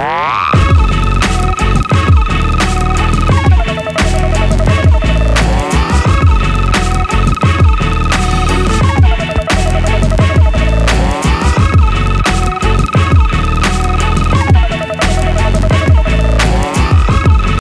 Ah!